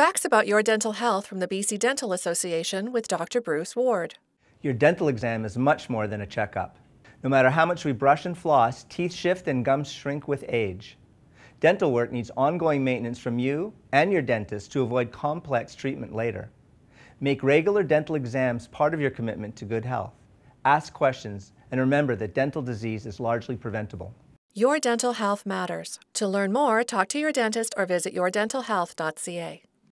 Facts about your dental health from the BC Dental Association with Dr. Bruce Ward. Your dental exam is much more than a checkup. No matter how much we brush and floss, teeth shift and gums shrink with age. Dental work needs ongoing maintenance from you and your dentist to avoid complex treatment later. Make regular dental exams part of your commitment to good health. Ask questions and remember that dental disease is largely preventable. Your dental health matters. To learn more, talk to your dentist or visit yourdentalhealth.ca.